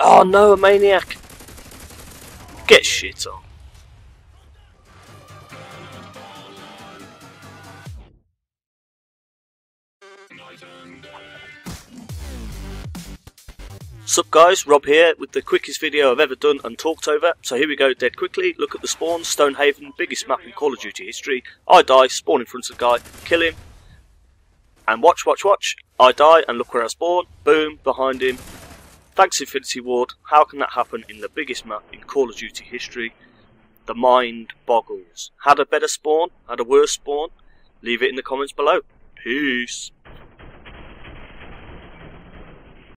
Oh no, a maniac! Get shit on. Sup guys, Rob here with the quickest video I've ever done and talked over. So here we go dead quickly. Look at the spawn, Stonehaven, biggest map in Call of Duty history. I die, spawn in front of the guy, kill him. And watch, watch, watch. I die and look where I spawn. Boom, behind him. Thanks Infinity Ward. How can that happen in the biggest map in Call of Duty history? The mind boggles. Had a better spawn? Had a worse spawn? Leave it in the comments below. Peace.